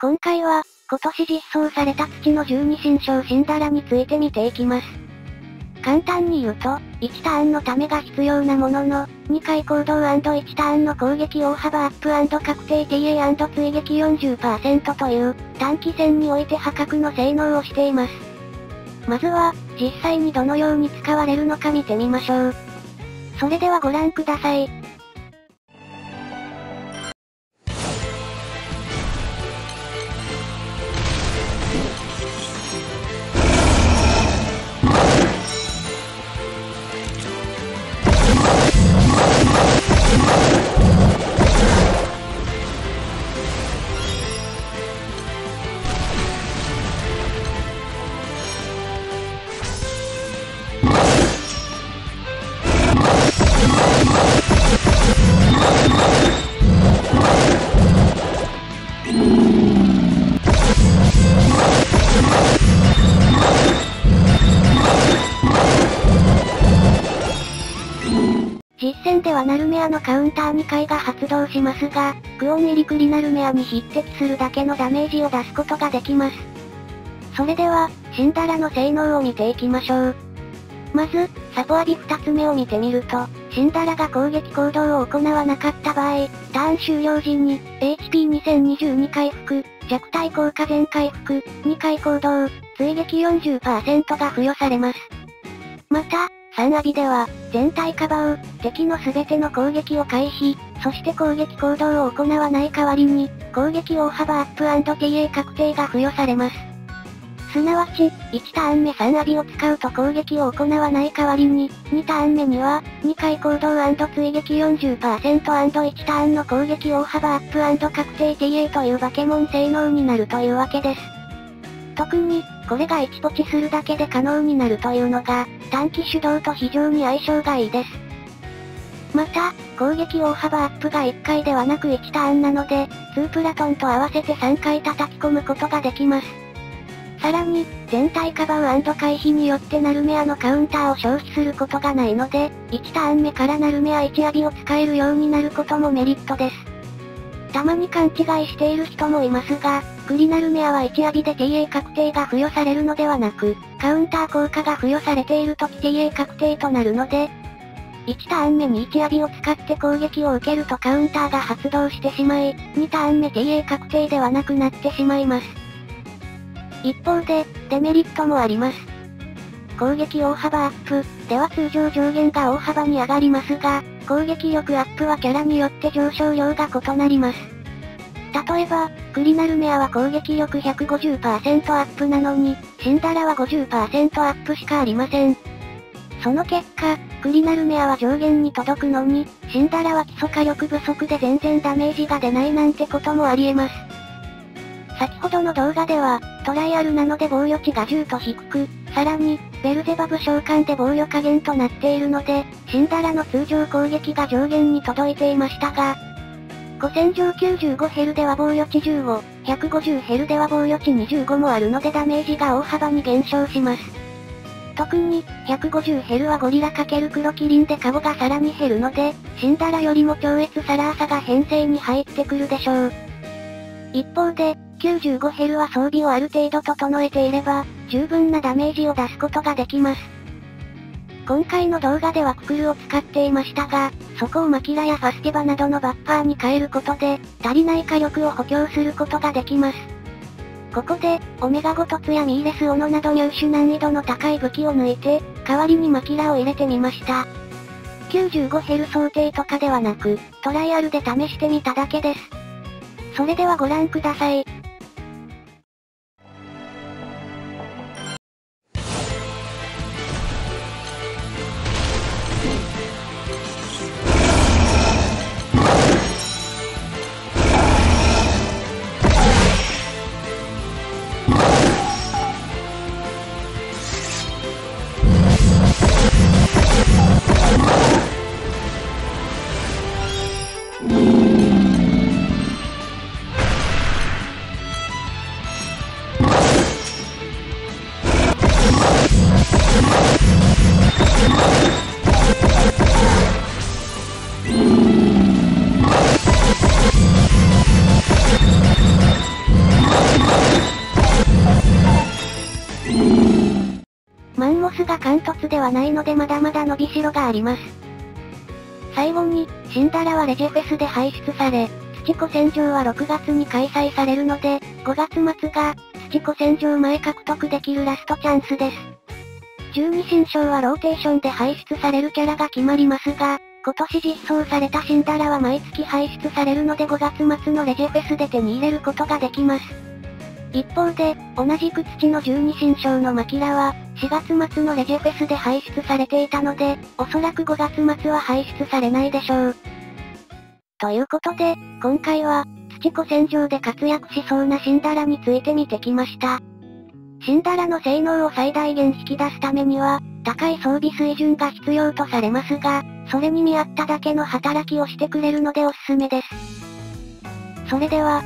今回は、今年実装された土の十二神将シンダラについて見ていきます。簡単に言うと、1ターンのためが必要なものの、2回行動 &1 ターンの攻撃大幅アップ確定 TA& 追撃40%という、短期戦において破格の性能をしています。まずは、実際にどのように使われるのか見てみましょう。それではご覧ください。実戦ではナルメアのカウンター2回が発動しますが、クオン入りクリナルメアに匹敵するだけのダメージを出すことができます。それでは、シンダラの性能を見ていきましょう。まず、サポアビ2つ目を見てみると、シンダラが攻撃行動を行わなかった場合、ターン終了時に、HP2022 回復、弱体効果全回復、2回行動、追撃40%が付与されます。また、3アビでは、全体カバー、敵の全ての攻撃を回避、そして攻撃行動を行わない代わりに、攻撃大幅アップ &TA 確定が付与されます。すなわち、1ターン目3アビを使うと攻撃を行わない代わりに、2ターン目には、2回行動追撃 40%&1 ターンの攻撃大幅アップ確定 TA というバケモン性能になるというわけです。特に、これが1ポチするだけで可能になるというのが、短期手動と非常に相性がいいです。また、攻撃大幅アップが1回ではなく1ターンなので、2プラトンと合わせて3回叩き込むことができます。さらに、全体カバー回避によってナルメアのカウンターを消費することがないので、1ターン目からナルメア1アビを使えるようになることもメリットです。たまに勘違いしている人もいますが、クリナルメアは1アビで TA 確定が付与されるのではなく、カウンター効果が付与されていると TA 確定となるので、1ターン目に1アビを使って攻撃を受けるとカウンターが発動してしまい、2ターン目 TA 確定ではなくなってしまいます。一方で、デメリットもあります。攻撃大幅アップ、では通常上限が大幅に上がりますが、攻撃力アップはキャラによって上昇量が異なります。例えば、クリナルメアは攻撃力150%アップなのに、シンダラは50%アップしかありません。その結果、クリナルメアは上限に届くのに、シンダラは基礎火力不足で全然ダメージが出ないなんてこともあり得ます。先ほどの動画では、トライアルなので防御値が10と低く、さらに、ベルゼバブ召喚で防御加減となっているので、シンダラの通常攻撃が上限に届いていましたが、古戦場95ヘルでは防御値15、150ヘルでは防御値25もあるのでダメージが大幅に減少します。特に、150ヘルはゴリラ×黒キリンでカゴがさらに減るので、死んだらよりも超越サラーサが編成に入ってくるでしょう。一方で、95ヘルは装備をある程度整えていれば、十分なダメージを出すことができます。今回の動画ではククルを使っていましたが、そこをマキラやファスティバなどのバッファーに変えることで、足りない火力を補強することができます。ここで、オメガゴトツやミーレスオノなど入手難易度の高い武器を抜いて、代わりにマキラを入れてみました。95ヘル想定とかではなく、トライアルで試してみただけです。それではご覧ください。スが貫突ではないのでまだまだ伸びしろがあります。最後に、シンダラはレジェフェスで排出され、土子戦場は6月に開催されるので、5月末が、土子戦場前獲得できるラストチャンスです。12新章はローテーションで排出されるキャラが決まりますが、今年実装されたシンダラは毎月排出されるので5月末のレジェフェスで手に入れることができます。一方で、同じく土の12新章のマキラは、4月末のレジェフェスで排出されていたので、おそらく5月末は排出されないでしょう。ということで、今回は、土子戦場で活躍しそうなシンダラについて見てきました。シンダラの性能を最大限引き出すためには、高い装備水準が必要とされますが、それに見合っただけの働きをしてくれるのでおすすめです。それでは、